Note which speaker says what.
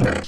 Speaker 1: Okay.